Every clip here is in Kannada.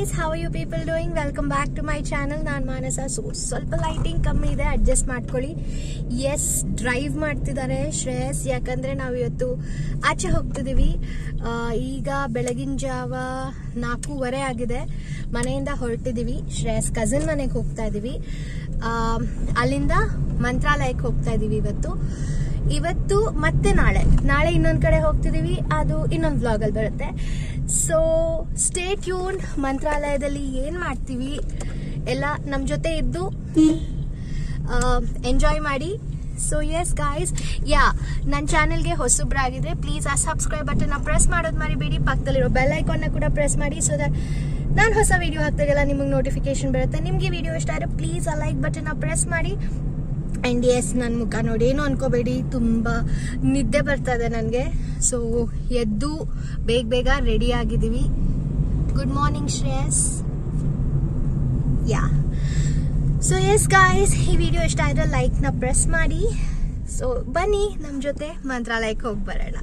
How you people doing welcome back to my channel ನಾನು ಮಾನಸ ಸೊ ಸ್ವಲ್ಪ ಲೈಟಿಂಗ್ ಕಮ್ಮಿ ಇದೆ ಅಡ್ಜಸ್ಟ್ ಮಾಡ್ಕೊಳ್ಳಿ. ಎಸ್ ಡ್ರೈವ್ ಮಾಡ್ತಿದ್ದಾರೆ ಶ್ರೇಯಸ್. ಯಾಕಂದ್ರೆ ನಾವು ಇವತ್ತು ಆಚೆ ಹೋಗ್ತಿದ್ದೀವಿ ಈಗ ಬೆಳಗಿನ ಜಾವ ನಾಲ್ಕೂವರೆ ಆಗಿದೆ. ಮನೆಯಿಂದ ಹೊರಟಿದ್ದೀವಿ ಶ್ರೇಯಸ್ ಕಸಿನ್ ಮನೆಗೆ ಹೋಗ್ತಾ ಇದ್ದೀವಿ ಅಲ್ಲಿಂದ ಮಂತ್ರಾಲಯಕ್ಕೆ ಹೋಗ್ತಾ ಇದೀವಿ ಇವತ್ತು. ಇವತ್ತು ಮತ್ತೆ ನಾಳೆ. ನಾಳೆ ಇನ್ನೊಂದ್ ಕಡೆ ಹೋಗ್ತಿದೀವಿ. ಅದು ಇನ್ನೊಂದು ಬ್ಲಾಗ್ ಅಲ್ಲಿ ಬರುತ್ತೆ. ಸೊ ಸ್ಟೇ ಟ್ಯೂನ್ ಮಂತ್ರಾಲಯದಲ್ಲಿ ಏನ್ ಮಾಡ್ತೀವಿ? ಎಲ್ಲ ನಮ್ ಜೊತೆ ಇದ್ದು ಎಂಜಾಯ್ ಮಾಡಿ. ಸೊ ಎಸ್ ಗಾಯ್ಸ್ ಯಾ ನನ್ನ ಚಾನೆಲ್ಗೆ ಹೊಸಬ್ರಾಗಿದ್ರೆ ಪ್ಲೀಸ್ ಆ ಸಬ್ಸ್ಕ್ರೈಬ್ ಬಟನ್ ಪ್ರೆಸ್ ಮಾಡೋದು ಮರಿಬೇಡಿ. ಪಕ್ಕದಲ್ಲಿರೋ ಬೆಲ್ ಐಕಾನ್ನ ಕೂಡ ಪ್ರೆಸ್ ಮಾಡಿ ಸೊ ದಟ್ ನಾನು ಹೊಸ ವಿಡಿಯೋ ಹಾಕ್ದಾಗೆಲ್ಲ ನಿಮಗೆ ನೋಟಿಫಿಕೇಶನ್ ಬರುತ್ತೆ. ನಿಮಗೆ ವಿಡಿಯೋ ಇಷ್ಟ ಆದರೆ ಪ್ಲೀಸ್ ಆ ಲೈಕ್ ಬಟನ್ನ ಪ್ರೆಸ್ ಮಾಡಿ. ಆ್ಯಂಡ್ ಎಸ್ ನನ್ನ ಮುಖ ನೋಡಿ, ಏನು ಅನ್ಕೋಬೇಡಿ, ತುಂಬ ನಿದ್ದೆ ಬರ್ತಾ ಇದೆ ನನಗೆ. ಸೊ ಎದ್ದು ಬೇಗ ಬೇಗ ರೆಡಿ ಆಗಿದ್ದೀವಿ. Good morning Shreyas. Yeah so yes guys ಈ ವಿಡಿಯೋ ಇಷ್ಟ ಆದರೆ ಲೈಕ್ನ ಪ್ರೆಸ್ ಮಾಡಿ. ಸೊ ಬನ್ನಿ ನಮ್ಮ ಜೊತೆ ಮಂತ್ರಾಲಯಕ್ಕೆ ಹೋಗಿ ಬರೋಣ.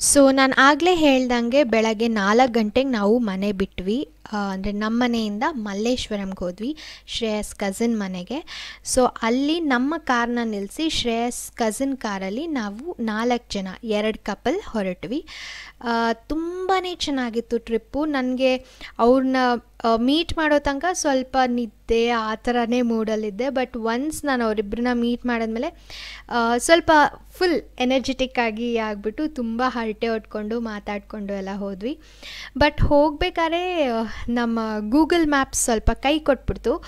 ಸೊ ನಾನು ಆಗಲೇ ಹೇಳ್ದಂಗೆ ಬೆಳಗ್ಗೆ ನಾಲ್ಕು ಗಂಟೆಗೆ ನಾವು ಮನೆ ಬಿಟ್ವಿ. ಅಂದರೆ ನಮ್ಮ ಮನೆಯಿಂದ ಮಲ್ಲೇಶ್ವರಂಗೆ ಹೋದ್ವಿ, ಶ್ರೇಯಸ್ ಕಸಿನ್ ಮನೆಗೆ. ಸೊ ಅಲ್ಲಿ ನಮ್ಮ ಕಾರ್ನ ನಿಲ್ಲಿಸಿ ಶ್ರೇಯಸ್ ಕಸಿನ್ ಕಾರಲ್ಲಿ ನಾವು ನಾಲ್ಕು ಜನ, ಎರಡು ಕಪಲ್ ಹೊರಟ್ವಿ. ತುಂಬಾ ಚೆನ್ನಾಗಿತ್ತು ಟ್ರಿಪ್ಪು ನನಗೆ ಅವ್ರನ್ನ ಮೀಟ್ ಮಾಡೋ ತನಕ ಸ್ವಲ್ಪ ನಿದ್ದೆ ಆ ಥರನೇ ಮೂಡಲ್ಲಿದ್ದೆ ಬಟ್ ಒನ್ಸ್ ನಾನು ಅವರಿಬ್ಬರನ್ನ ಮೀಟ್ ಮಾಡಿದ್ಮೇಲೆ ಸ್ವಲ್ಪ ಫುಲ್ ಎನರ್ಜೆಟಿಕ್ ಆಗಿ ಆಗಿಬಿಟ್ಟು ತುಂಬ ಹರಟೆ ಹೊಟ್ಕೊಂಡು ಮಾತಾಡಿಕೊಂಡು ಎಲ್ಲ ಹೋದ್ವಿ. ಬಟ್ ಹೋಗ್ಬೇಕಾದ್ರೆ ನಮ್ಮ ಗೂಗಲ್ ಮ್ಯಾಪ್ಸ್ ಸ್ವಲ್ಪ ಕೈ ಕೊಟ್ಬಿಡ್ತು.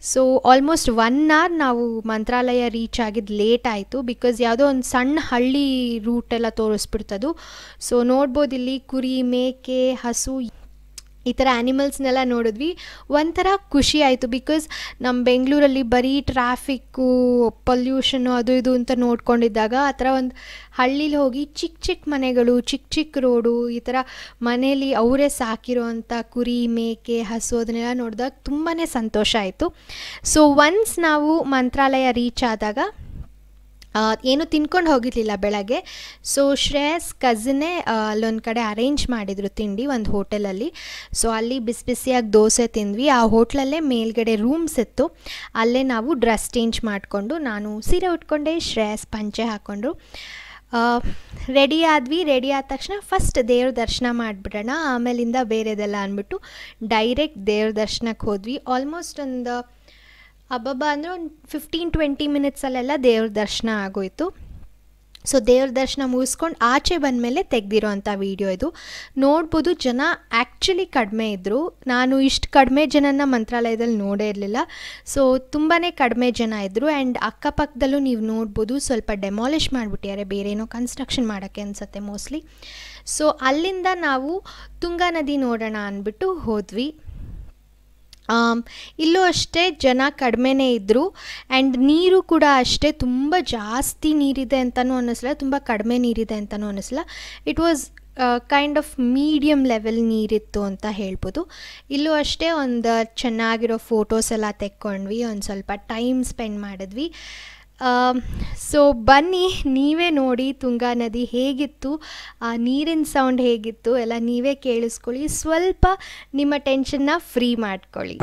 ಸೊ ಆಲ್ಮೋಸ್ಟ್ ಒನ್ ಅವರ್ ನಾವು ಮಂತ್ರಾಲಯ ರೀಚ್ ಆಗಿದ್ದು ಲೇಟ್ ಆಯಿತು ಬಿಕಾಸ್ ಯಾವುದೋ ಒಂದು ಸಣ್ಣ ಹಳ್ಳಿ ರೂಟೆಲ್ಲ ತೋರಿಸ್ಬಿಡ್ತದು. ಸೊ ನೋಡ್ಬೋದು ಇಲ್ಲಿ ಕುರಿ, ಮೇಕೆ, ಹಸು ಈ ಥರ ಆ್ಯನಿಮಲ್ಸ್ನೆಲ್ಲ ನೋಡಿದ್ವಿ. ಒಂಥರ ಖುಷಿ ಆಯಿತು ಬಿಕಾಸ್ ನಮ್ಮ ಬೆಂಗಳೂರಲ್ಲಿ ಬರೀ ಟ್ರಾಫಿಕ್ಕು ಪೊಲ್ಯೂಷನ್ನು ಅದು ಇದು ಅಂತ ನೋಡ್ಕೊಂಡಿದ್ದಾಗ ಆ ಥರ ಒಂದು ಹಳ್ಳೀಲಿ ಹೋಗಿ ಚಿಕ್ಕ ಚಿಕ್ಕ ಮನೆಗಳು ಚಿಕ್ಕ ಚಿಕ್ಕ ರೋಡು ಈ ಥರ ಮನೇಲಿ ಅವರೇ ಸಾಕಿರೋವಂಥ ಕುರಿ, ಮೇಕೆ, ಹಸು ಅದನ್ನೆಲ್ಲ ನೋಡಿದಾಗ ತುಂಬಾ ಸಂತೋಷ ಆಯಿತು. ಸೊ ಒನ್ಸ್ ನಾವು ಮಂತ್ರಾಲಯ ರೀಚ್ ಆದಾಗ ಏನು ತಿನ್ಕೊಂಡು ಹೋಗಿರಲಿಲ್ಲ ಬೆಳಗ್ಗೆ. ಸೊ ಶ್ರೇಯಸ್ ಕಸಿನ್ನೇ ಅಲ್ಲೊಂದು ಕಡೆ ಅರೇಂಜ್ ಮಾಡಿದರು ತಿಂಡಿ ಒಂದು ಹೋಟೆಲಲ್ಲಿ. ಸೊ ಅಲ್ಲಿ ಬಿಸಿ ಬಿಸಿಯಾಗಿ ದೋಸೆ ತಿಂದ್ವಿ. ಆ ಹೋಟ್ಲಲ್ಲೇ ಮೇಲ್ಗಡೆ ರೂಮ್ಸ್ ಇತ್ತು. ಅಲ್ಲೇ ನಾವು ಡ್ರೆಸ್ ಚೇಂಜ್ ಮಾಡಿಕೊಂಡು ನಾನು ಸೀರೆ ಉಟ್ಕೊಂಡೆ, ಶ್ರೇಯಸ್ ಪಂಚೆ ಹಾಕ್ಕೊಂಡ್ರು ರೆಡಿ ಆದ್ವಿ. ರೆಡಿ ಆದ ತಕ್ಷಣ ಫಸ್ಟ್ ದೇವ್ರ ದರ್ಶನ ಮಾಡಿಬಿಡೋಣ, ಆಮೇಲಿಂದ ಬೇರೆದೆಲ್ಲ ಅಂದ್ಬಿಟ್ಟು ಡೈರೆಕ್ಟ್ ದೇವ್ರ ದರ್ಶನಕ್ಕೆ ಹೋದ್ವಿ. ಆಲ್ಮೋಸ್ಟ್ ಒಂದು ಹಬ್ಬಬ್ಬ ಅಂದರೆ ಒಂದು ಫಿಫ್ಟೀನ್ ಟ್ವೆಂಟಿ ಮಿನಿಟ್ಸಲ್ಲೆಲ್ಲ ದೇವ್ರ ದರ್ಶನ ಆಗೋಯಿತು. ಸೊ ದೇವ್ರ ದರ್ಶನ ಮುಗಿಸ್ಕೊಂಡು ಆಚೆ ಬಂದಮೇಲೆ ತೆಗ್ದಿರೋ ಅಂಥ ವೀಡಿಯೋ ಇದು. ನೋಡ್ಬೋದು ಜನ ಆ್ಯಕ್ಚುಲಿ ಕಡಿಮೆ ಇದ್ದರು ನಾನು ಇಷ್ಟು ಕಡಿಮೆ ಜನನ ಮಂತ್ರಾಲಯದಲ್ಲಿ ನೋಡೇ ಇರಲಿಲ್ಲ. ಸೊ ತುಂಬಾ ಕಡಿಮೆ ಜನ ಇದ್ದರು ಆ್ಯಂಡ್ ಅಕ್ಕಪಕ್ಕದಲ್ಲೂ ನೀವು ನೋಡ್ಬೋದು ಸ್ವಲ್ಪ ಡೆಮಾಲಿಷ್ ಮಾಡಿಬಿಟ್ಟಿದ್ದಾರೆ. ಬೇರೆ ಏನೋ ಕನ್ಸ್ಟ್ರಕ್ಷನ್ ಮಾಡೋಕ್ಕೆ ಅನಿಸುತ್ತೆ ಮೋಸ್ಟ್ಲಿ ಸೊ ಅಲ್ಲಿಂದ ನಾವು ತುಂಗಾ ನದಿ ನೋಡೋಣ ಅಂದ್ಬಿಟ್ಟು ಹೋದ್ವಿ. ಇಲ್ಲೂ ಅಷ್ಟೇ ಜನ ಕಡಿಮೆನೇ ಇದ್ದರು ಆ್ಯಂಡ್ ನೀರು ಕೂಡ ಅಷ್ಟೇ ತುಂಬ ಜಾಸ್ತಿ ನೀರಿದೆ ಅಂತಲೂ ಅನ್ನಿಸಲ್ಲ ತುಂಬ ಕಡಿಮೆ ನೀರಿದೆ ಅಂತಲೂ ಅನ್ನಿಸಲ್ಲ it was kind of medium level ನೀರಿತ್ತು ಅಂತ ಹೇಳ್ಬೋದು. ಇಲ್ಲೂ ಅಷ್ಟೇ ಒಂದು ಚೆನ್ನಾಗಿರೋ ಫೋಟೋಸ್ ಎಲ್ಲ ತೆಕ್ಕೊಂಡ್ವಿ, ಒಂದು ಸ್ವಲ್ಪ ಟೈಮ್ ಸ್ಪೆಂಡ್ ಮಾಡಿದ್ವಿ. ಸೊ ಬನ್ನಿ, ನೀವೇ ನೋಡಿ ತುಂಗಾ ನದಿ ಹೇಗಿತ್ತು, ಆ ನೀರಿನ ಸೌಂಡ್ ಹೇಗಿತ್ತು, ಎಲ್ಲ ನೀವೇ ಕೇಳಿಸ್ಕೊಳ್ಳಿ. ಸ್ವಲ್ಪ ನಿಮ್ಮ ಟೆನ್ಷನ್ನ ಫ್ರೀ ಮಾಡ್ಕೊಳ್ಳಿ.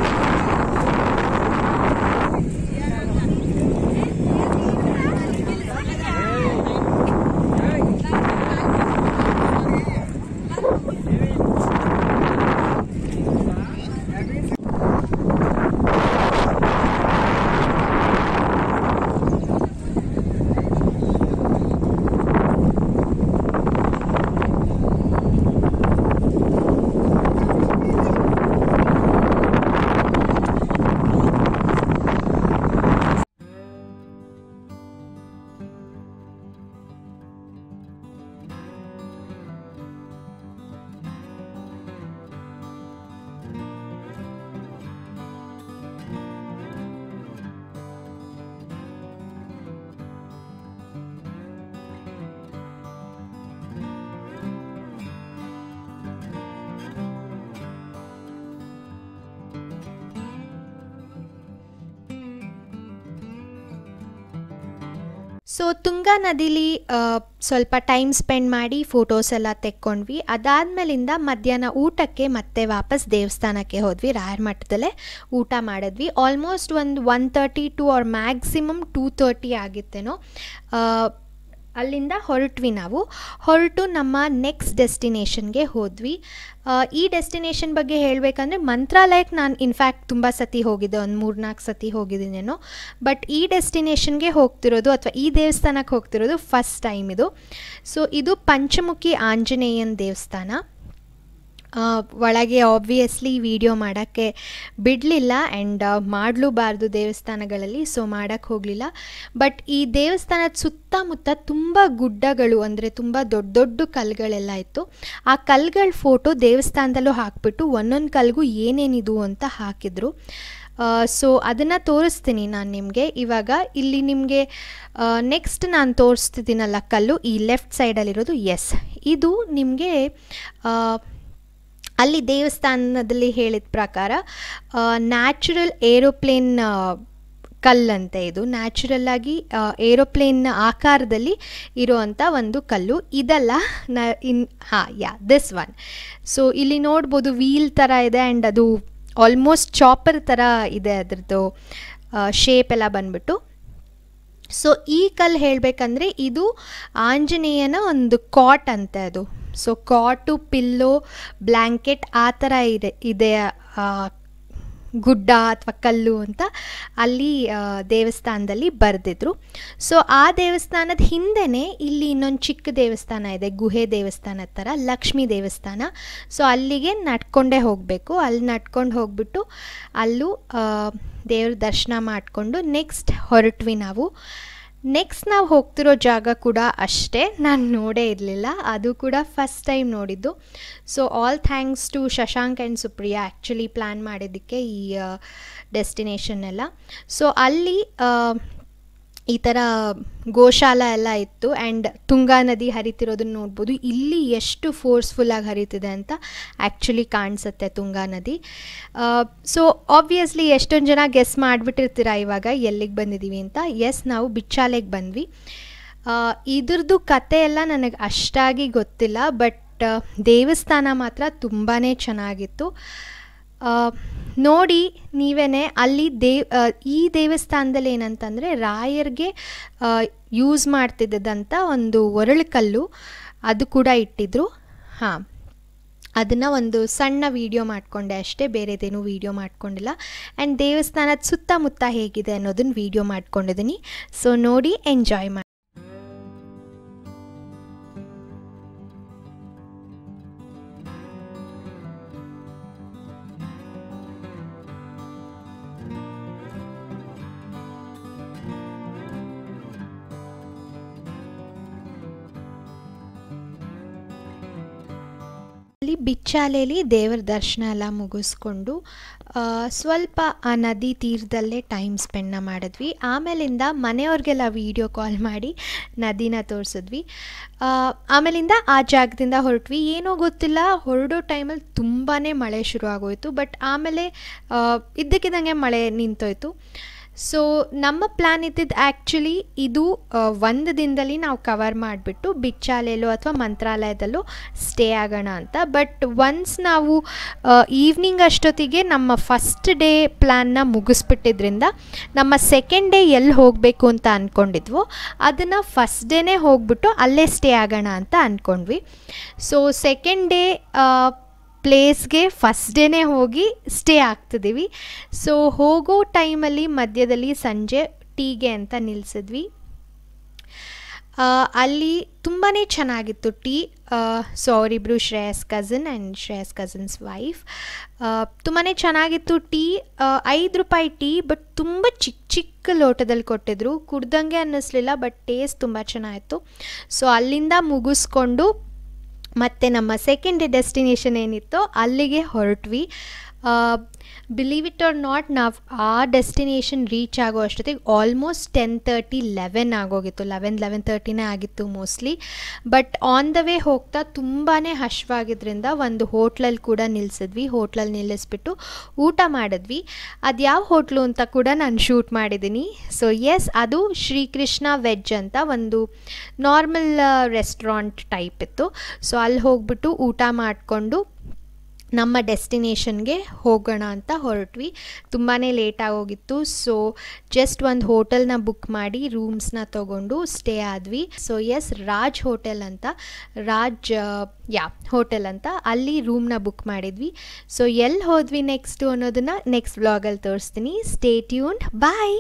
ಸೊ ತುಂಗಾ ನದಿಲಿ ಸ್ವಲ್ಪ ಟೈಮ್ ಸ್ಪೆಂಡ್ ಮಾಡಿ ಫೋಟೋಸ್ ಎಲ್ಲ ತೆಕ್ಕೊಂಡ್ವಿ. ಅದಾದ್ಮೇಲಿಂದ ಮಧ್ಯಾಹ್ನ ಊಟಕ್ಕೆ ಮತ್ತೆ ವಾಪಸ್ ದೇವಸ್ಥಾನಕ್ಕೆ ಹೋದ್ವಿ. ರಾಯರ ಮಠದಲ್ಲೇ ಊಟ ಮಾಡಿದ್ವಿ. ಆಲ್ಮೋಸ್ಟ್ ಒಂದು one thirty two or maximum two thirty ಆಗಿತ್ತೇನೋ. ಆ, ಅಲ್ಲಿಂದ ಹೊರಟ್ವಿ ನಾವು. ಹೊರಟು ನಮ್ಮ ನೆಕ್ಸ್ಟ್ ಡೆಸ್ಟಿನೇಷನ್ಗೆ ಹೋದ್ವಿ. ಈ ಡೆಸ್ಟಿನೇಷನ್ ಬಗ್ಗೆ ಹೇಳಬೇಕಂದ್ರೆ ಮಂತ್ರಾಲಯಕ್ಕೆ ನಾನು ಇನ್ಫ್ಯಾಕ್ಟ್ ತುಂಬ ಸತಿ ಹೋಗಿದ್ದೆ, ಒಂದು ಮೂರ್ನಾಲ್ಕು ಸತಿ ಹೋಗಿದ್ದೀನೇನು ಬಟ್ ಈ ಡೆಸ್ಟಿನೇಷನ್ಗೆ ಹೋಗ್ತಿರೋದು ಅಥವಾ ಈ ದೇವಸ್ಥಾನಕ್ಕೆ ಹೋಗ್ತಿರೋದು ಫಸ್ಟ್ ಟೈಮ್ ಇದು. ಸೊ ಇದು ಪಂಚಮುಖಿ ಆಂಜನೇಯನ ದೇವಸ್ಥಾನ. ಒಳಗೆ ಆಬ್ವಿಯಸ್ಲಿ ವಿಡಿಯೋ ಮಾಡೋಕ್ಕೆ ಬಿಡಲಿಲ್ಲ ಆ್ಯಂಡ್ ಮಾಡಲೂಬಾರ್ದು ದೇವಸ್ಥಾನಗಳಲ್ಲಿ ಸೊ ಮಾಡೋಕ್ಕೆ ಹೋಗಲಿಲ್ಲ. ಬಟ್ ಈ ದೇವಸ್ಥಾನದ ಸುತ್ತಮುತ್ತ ತುಂಬ ಗುಡ್ಡಗಳು, ಅಂದರೆ ತುಂಬ ದೊಡ್ಡ ದೊಡ್ಡ ಕಲ್ಗಳೆಲ್ಲ ಇತ್ತು. ಆ ಕಲ್ಗಳ ಫೋಟೋ ದೇವಸ್ಥಾನದಲ್ಲೂ ಹಾಕ್ಬಿಟ್ಟು ಒಂದೊಂದು ಕಲ್ಗೂ ಏನೇನಿದು ಅಂತ ಹಾಕಿದರು. ಸೊ ಅದನ್ನು ತೋರಿಸ್ತೀನಿ ನಾನು ನಿಮಗೆ. ಇವಾಗ ಇಲ್ಲಿ ನಿಮಗೆ ನೆಕ್ಸ್ಟ್ ನಾನು ತೋರಿಸ್ತಿದ್ದೀನಲ್ಲ ಕಲ್ಲು, ಈ ಲೆಫ್ಟ್ ಸೈಡಲ್ಲಿರೋದು ಎಸ್ ಇದು ನಿಮಗೆ ಅಲ್ಲಿ ದೇವಸ್ಥಾನದಲ್ಲಿ ಹೇಳಿದ ಪ್ರಕಾರ ನ್ಯಾಚುರಲ್ ಏರೋಪ್ಲೇನ್ ಕಲ್ಲಂತೆ ಇದು. ನ್ಯಾಚುರಲ್ ಆಗಿ ಏರೋಪ್ಲೇನ್ ಆಕಾರದಲ್ಲಿ ಇರುವಂಥ ಒಂದು ಕಲ್ಲು. ಇದಲ್ಲ ನ, ಇನ್, ಹಾಂ, ಯಾ ದಿಸ್ ಒನ್ ಸೊ ಇಲ್ಲಿ ನೋಡ್ಬೋದು ವೀಲ್ ಥರ ಇದೆ ಆ್ಯಂಡ್ ಅದು ಆಲ್ಮೋಸ್ಟ್ ಚಾಪರ್ ಥರ ಇದೆ ಅದರದ್ದು ಶೇಪ್ ಎಲ್ಲ ಬಂದ್ಬಿಟ್ಟು. ಸೊ ಈ ಕಲ್ಲು ಹೇಳಬೇಕಂದ್ರೆ ಇದು ಆಂಜನೇಯನ ಒಂದು ಕಾಟ್ ಅಂತೆ ಅದು. ಸೊ ಕಾಟು ಪಿಲ್ಲೋ ಬ್ಲ್ಯಾಂಕೆಟ್ ಆ ಥರ ಇದೆ ಇದೆ ಗುಡ್ಡ ಅಥವಾ ಕಲ್ಲು ಅಂತ ಅಲ್ಲಿ ದೇವಸ್ಥಾನದಲ್ಲಿ ಬರೆದಿದ್ರು. ಸೊ ಆ ದೇವಸ್ಥಾನದ ಹಿಂದೆ ಇಲ್ಲಿ ಇನ್ನೊಂದು ಚಿಕ್ಕ ದೇವಸ್ಥಾನ ಇದೆ, ಗುಹೆ ದೇವಸ್ಥಾನದ ಥರ ಲಕ್ಷ್ಮೀ ದೇವಸ್ಥಾನ. ಸೊ ಅಲ್ಲಿಗೆ ನಡ್ಕೊಂಡೇ ಹೋಗಬೇಕು. ಅಲ್ಲಿ ನಡ್ಕೊಂಡು ಹೋಗ್ಬಿಟ್ಟು ಅಲ್ಲೂ ದೇವ್ರ ದರ್ಶನ ಮಾಡಿಕೊಂಡು ನೆಕ್ಸ್ಟ್ ಹೊರಟ್ವಿ ನಾವು. ನೆಕ್ಸ್ಟ್ ನಾವು ಹೋಗ್ತಿರೋ ಜಾಗ ಕೂಡ ಅಷ್ಟೇ. ನಾನು ನೋಡೇ ಇರಲಿಲ್ಲ. ಅದು ಕೂಡ ಫಸ್ಟ್ ಟೈಮ್ ನೋಡಿದ್ದು. So all thanks to Shashank and Supriya actually plan ಮಾಡಿದ್ದಕ್ಕೆ ಈ ಡೆಸ್ಟಿನೇಷನ್ ಎಲ್ಲ. ಸೊ ಅಲ್ಲಿ ಆ, ಈ ಥರ ಗೋಶಾಲ ಎಲ್ಲ ಇತ್ತು. ಆ್ಯಂಡ್ ತುಂಗಾ ನದಿ ಹರಿತಿರೋದನ್ನ ನೋಡ್ಬೋದು. ಇಲ್ಲಿ ಎಷ್ಟು ಫೋರ್ಸ್ಫುಲ್ಲಾಗಿ ಹರಿತಿದೆ ಅಂತ ಆ್ಯಕ್ಚುಲಿ ಕಾಣಿಸುತ್ತೆ ತುಂಗಾ ನದಿ. ಸೊ ಆಬ್ವಿಯಸ್ಲಿ ಎಷ್ಟೊಂದು ಜನ ಗೆಸ್ ಮಾಡಿಬಿಟ್ಟಿರ್ತೀರ ಇವಾಗ ಎಲ್ಲಿಗೆ ಬಂದಿದ್ದೀವಿ ಅಂತ. ಎಸ್ ನಾವು ಬಿಚ್ಚಾಲೆಗೆ ಬಂದ್ವಿ. ಇದ್ರದ್ದು ಕತೆ ಎಲ್ಲ ನನಗೆ ಅಷ್ಟಾಗಿ ಗೊತ್ತಿಲ್ಲ ಬಟ್ ದೇವಸ್ಥಾನ ಮಾತ್ರ ತುಂಬಾ ಚೆನ್ನಾಗಿತ್ತು. ನೋಡಿ ನೀವೇ ಅಲ್ಲಿ ದೇವ್ ಈ ದೇವಸ್ಥಾನದಲ್ಲಿ ಏನಂತಂದರೆ ರಾಯರ್ಗೆ ಯೂಸ್ ಮಾಡ್ತಿದ್ದಂಥ ಒಂದು ಒರಳುಕಲ್ಲು ಅದು ಕೂಡ ಇಟ್ಟಿದ್ರು. ಹಾಂ, ಅದನ್ನು ಒಂದು ಸಣ್ಣ ವೀಡಿಯೋ ಮಾಡಿಕೊಂಡೆ ಅಷ್ಟೇ, ಬೇರೆದೇನು ವೀಡಿಯೋ ಮಾಡ್ಕೊಂಡಿಲ್ಲ. ಆ್ಯಂಡ್ ದೇವಸ್ಥಾನದ ಸುತ್ತಮುತ್ತ ಹೇಗಿದೆ ಅನ್ನೋದನ್ನ ವಿಡಿಯೋ ಮಾಡ್ಕೊಂಡಿದ್ದೀನಿ ಸೊ ನೋಡಿ ಎಂಜಾಯ್ ಮಾಡಿ ಬಿಚ್ಚಾಲೆಯಲ್ಲಿ ದೇವರ ದರ್ಶನ ಎಲ್ಲ ಮುಗಿಸ್ಕೊಂಡು ಸ್ವಲ್ಪ ಆ ನದಿ ತೀರದಲ್ಲೇ ಟೈಮ್ ಸ್ಪೆಂಡ್ನ ಮಾಡಿದ್ವಿ. ಆಮೇಲಿಂದ ಮನೆಯವ್ರಿಗೆಲ್ಲ ವೀಡಿಯೋ ಕಾಲ್ ಮಾಡಿ ನದಿನ ತೋರಿಸಿದ್ವಿ. ಆಮೇಲಿಂದ ಆ ಜಾಗದಿಂದ ಹೊರಟ್ವಿ. ಏನೋ ಗೊತ್ತಿಲ್ಲ, ಹೊರಡೋ ಟೈಮಲ್ಲಿ ತುಂಬಾ ಮಳೆ ಶುರು ಆಗೋಯ್ತು ಬಟ್ ಆಮೇಲೆ ಇದ್ದಕ್ಕಿದ್ದಂಗೆ ಮಳೆ ನಿಂತೋಯ್ತು. ಸೊ ನಮ್ಮ ಪ್ಲ್ಯಾನ್ ಇದ್ದಿದ್ದು ಆ್ಯಕ್ಚುಲಿ ಇದು ಒಂದು ದಿನದಲ್ಲಿ ನಾವು ಕವರ್ ಮಾಡಿಬಿಟ್ಟು ಬಿಚ್ಚಾಲೆಯಲ್ಲೋ ಅಥವಾ ಮಂತ್ರಾಲಯದಲ್ಲೋ ಸ್ಟೇ ಆಗೋಣ ಅಂತ. ಬಟ್ ಒನ್ಸ್ ನಾವು ಈವ್ನಿಂಗ್ ಅಷ್ಟೊತ್ತಿಗೆ ನಮ್ಮ ಫಸ್ಟ್ ಡೇ ಪ್ಲ್ಯಾನ್ನ ಮುಗಿಸ್ಬಿಟ್ಟಿದ್ರಿಂದ ನಮ್ಮ ಸೆಕೆಂಡ್ ಡೇ ಎಲ್ಲಿ ಹೋಗಬೇಕು ಅಂತ ಅಂದ್ಕೊಂಡಿದ್ವು ಅದನ್ನು ಫಸ್ಟ್ ಡೇನೇ ಹೋಗ್ಬಿಟ್ಟು ಅಲ್ಲೇ ಸ್ಟೇ ಆಗೋಣ ಅಂತ ಅಂದ್ಕೊಂಡ್ವಿ ಸೊ ಸೆಕೆಂಡ್ ಡೇ ಪ್ಲೇಸ್ಗೆ ಫಸ್ಟ್ ಡೇನೇ ಹೋಗಿ ಸ್ಟೇ ಆಗ್ತಿದ್ದೀವಿ. ಸೊ ಹೋಗೋ ಟೈಮಲ್ಲಿ ಮಧ್ಯದಲ್ಲಿ ಸಂಜೆ ಟೀಗೆ ಅಂತ ನಿಲ್ಲಿಸಿದ್ವಿ ಅಲ್ಲಿ ತುಂಬಾ ಚೆನ್ನಾಗಿತ್ತು ಟೀ ಸೊ ಅವರಿಬ್ಬರು Shreyas cousin and Shreyas cousin's wife ತುಂಬಾ ಚೆನ್ನಾಗಿತ್ತು ಟೀ ಐದು ರೂಪಾಯಿ ಟೀ ಬಟ್ ತುಂಬ ಚಿಕ್ಕ ಚಿಕ್ಕ ಲೋಟದಲ್ಲಿ ಕೊಟ್ಟಿದ್ರು. ಕುಡ್ದಂಗೆ ಅನ್ನಿಸ್ಲಿಲ್ಲ ಬಟ್ ಟೇಸ್ಟ್ ತುಂಬ ಚೆನ್ನಾಗಿತ್ತು. ಸೊ ಅಲ್ಲಿಂದ ಮುಗಿಸ್ಕೊಂಡು ಮತ್ತು ನಮ್ಮ ಸೆಕೆಂಡ್ ಡೆಸ್ಟಿನೇಷನ್ ಏನಿತ್ತೋ ಅಲ್ಲಿಗೆ ಹೊರಟ್ವಿ. ಬಿಲೀವ್ ಇಟ್ ಆರ್ ನಾಟ್ ನಾವು ಆ ಡೆಸ್ಟಿನೇಷನ್ ರೀಚ್ ಆಗೋ ಅಷ್ಟೊತ್ತಿಗೆ ಆಲ್ಮೋಸ್ಟ್ ಟೆನ್ ತರ್ಟಿ ಲೆವೆನ್ ಆಗೋಗಿತ್ತು. ಲೆವೆನ್ ಲೆವೆನ್ ತರ್ಟಿನೇ ಆಗಿತ್ತು mostly but on the way ಹೋಗ್ತಾ ತುಂಬಾ ಹಶ್ವಾಗಿದ್ದರಿಂದ ಒಂದು ಹೋಟ್ಲಲ್ಲಿ ಕೂಡ ನಿಲ್ಲಿಸಿದ್ವಿ ಹೋಟ್ಲಲ್ಲಿ ನಿಲ್ಲಿಸ್ಬಿಟ್ಟು ಊಟ ಮಾಡಿದ್ವಿ. ಅದು ಯಾವ ಹೋಟ್ಲು ಅಂತ ಕೂಡ ನಾನು ಶೂಟ್ ಮಾಡಿದ್ದೀನಿ ಸೊ ಎಸ್ ಅದು ಶ್ರೀಕೃಷ್ಣ ವೆಜ್ ಅಂತ ಒಂದು ನಾರ್ಮಲ್ ರೆಸ್ಟೋರೆಂಟ್ ಟೈಪ್ ಇತ್ತು. ಸೊ ಅಲ್ಲಿ ಹೋಗ್ಬಿಟ್ಟು ಊಟ ಮಾಡಿಕೊಂಡು ನಮ್ಮ ಡೆಸ್ಟಿನೇಷನ್ಗೆ ಹೋಗೋಣ ಅಂತ ಹೊರಟ್ವಿ. ತುಂಬಾ ಲೇಟ್ ಆಗೋಗಿತ್ತು. ಸೊ ಜಸ್ಟ್ ಒಂದು ಹೋಟೆಲ್ನ ಬುಕ್ ಮಾಡಿ ರೂಮ್ಸ್ನ ತೊಗೊಂಡು ಸ್ಟೇ ಆದ್ವಿ. ಸೊ ಎಸ್ ರಾಜ್ ಹೋಟೆಲ್ ಅಂತ ರಾಜ್ ಯಾ ಹೋಟೆಲ್ ಅಂತ ಅಲ್ಲಿ ರೂಮ್ನ ಬುಕ್ ಮಾಡಿದ್ವಿ. ಸೊ ಎಲ್ಲಿ ಹೋದ್ವಿ ನೆಕ್ಸ್ಟು ಅನ್ನೋದನ್ನು ನೆಕ್ಸ್ಟ್ ಬ್ಲಾಗಲ್ಲಿ ತೋರಿಸ್ತೀನಿ. ಸ್ಟೇ ಟ್ಯೂನ್ ಬಾಯ್